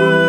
Música